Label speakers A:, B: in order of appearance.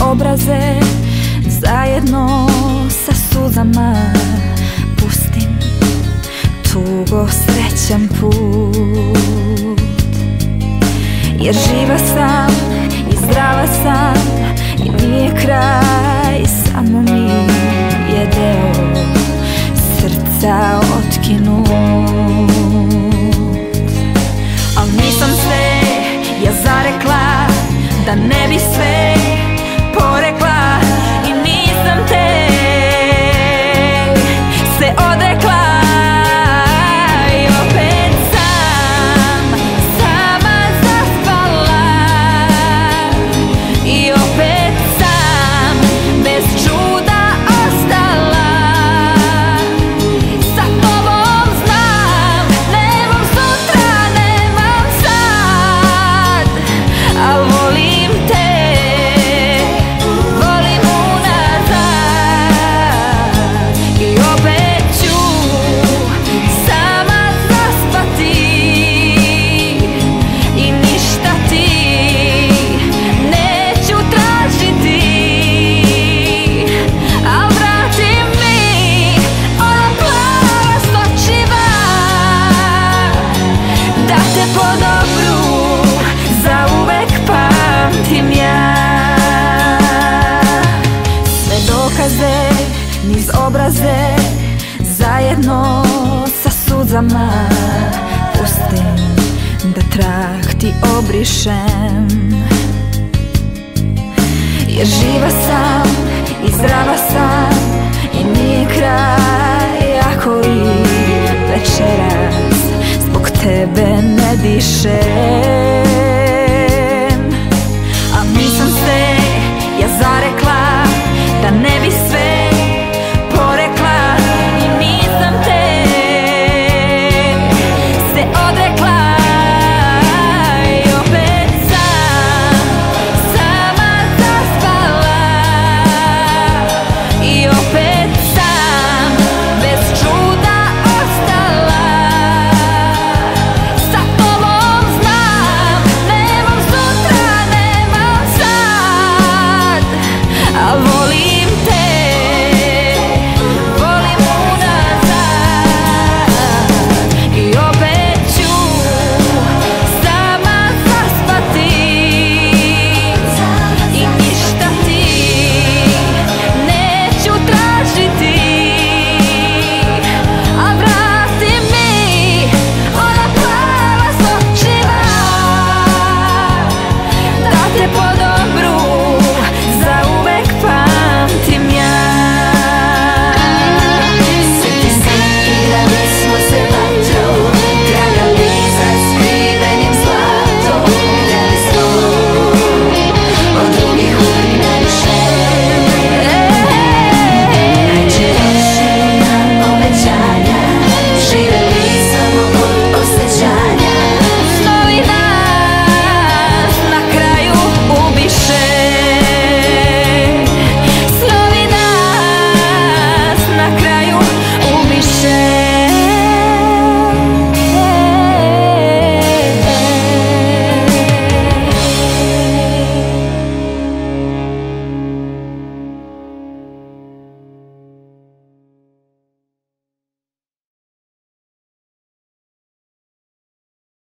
A: obraze Zajedno sa suzama Pustim tugo srećan put. Jer živa sam i zdrava sam I nije kraj, samo mi je deo Srca otkinut Al nisam se ja zarekla Da ne bi sve Te po dobru zauvek pamtim ja. Sve dokaze niz obraze Zajedno sa suzama Pustim da trah ti obrišem. Jer živa sam i zdrava sam tebe ne